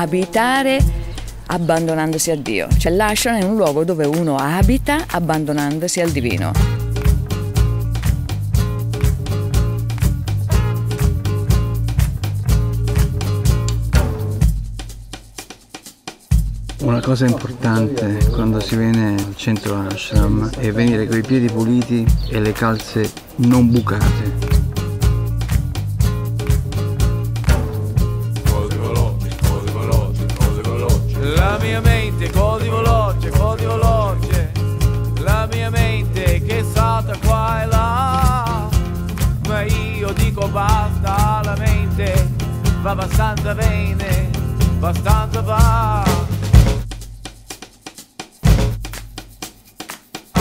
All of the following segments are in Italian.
abitare abbandonandosi a Dio. Cioè l'ashram è un luogo dove uno abita abbandonandosi al divino. Una cosa importante quando si viene al centro ashram è venire con i piedi puliti e le calze non bucate. La va abbastanza bene, abbastanza va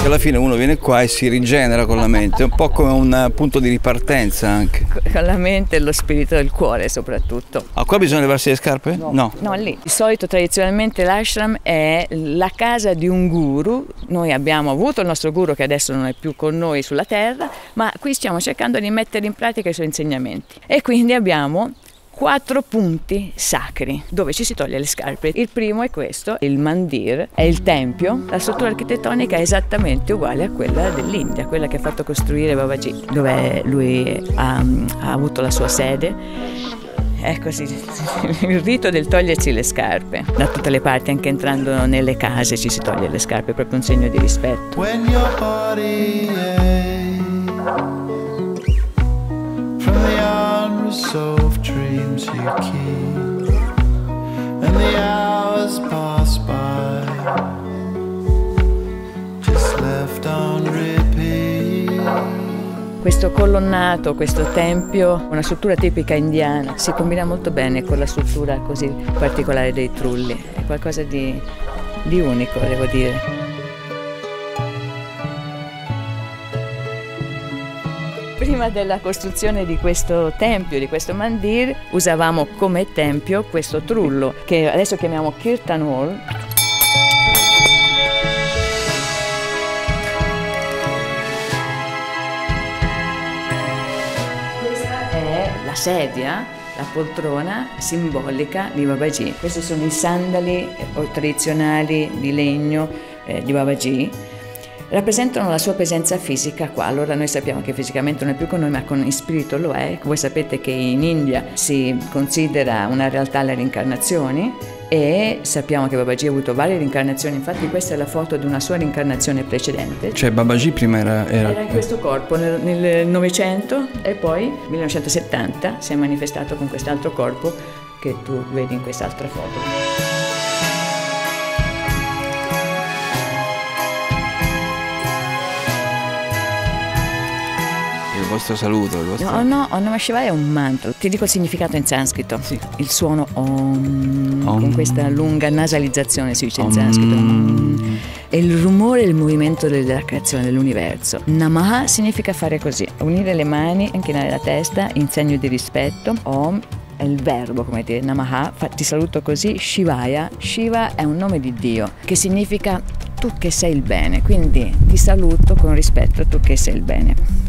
alla fine uno viene qua e si rigenera con la mente, è un po' come un punto di ripartenza anche. Con la mente e lo spirito del cuore soprattutto. Ah, qua bisogna levarsi le scarpe? No. No, no lì. Di solito tradizionalmente l'ashram è la casa di un guru. Noi abbiamo avuto il nostro guru che adesso non è più con noi sulla terra, ma qui stiamo cercando di mettere in pratica i suoi insegnamenti. E quindi abbiamo quattro punti sacri dove ci si toglie le scarpe. Il primo è questo, il mandir, è il tempio. La struttura architettonica è esattamente uguale a quella dell'India, quella che ha fatto costruire Babaji, dove lui ha, ha avuto la sua sede. È così, il rito del togliersi le scarpe. Da tutte le parti, anche entrando nelle case, ci si toglie le scarpe, è proprio un segno di rispetto. Questo colonnato, questo tempio, una struttura tipica indiana, si combina molto bene con la struttura così particolare dei trulli, è qualcosa di, di unico, devo dire. Prima della costruzione di questo tempio, di questo mandir, usavamo come tempio questo trullo che adesso chiamiamo Kirtan Hall. Questa è la sedia la poltrona simbolica di Babaji. Questi sono i sandali eh, tradizionali di legno eh, di Babaji rappresentano la sua presenza fisica qua. Allora noi sappiamo che fisicamente non è più con noi, ma con spirito lo è. Voi sapete che in India si considera una realtà le reincarnazioni e sappiamo che Babaji ha avuto varie reincarnazioni, infatti questa è la foto di una sua reincarnazione precedente. Cioè Babaji prima era... Era, era in questo corpo nel Novecento e poi nel 1970 si è manifestato con quest'altro corpo che tu vedi in quest'altra foto. Vostro saluto. Il vostro... No, no, Om Shivaya è un mantra. Ti dico il significato in sanscrito. Sì. Il suono Om, om, con questa lunga nasalizzazione si dice in sanscrito. Om. È il rumore e il movimento della creazione dell'universo. Namaha significa fare così, unire le mani, inchinare la testa in segno di rispetto. Om è il verbo, come dire, Namaha, ti saluto così, Shivaya, Shiva è un nome di Dio, che significa tu che sei il bene, quindi ti saluto con rispetto tu che sei il bene.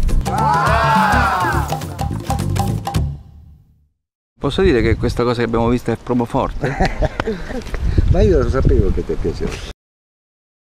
Posso dire che questa cosa che abbiamo visto è proprio forte? Ma io lo sapevo che ti piaceva.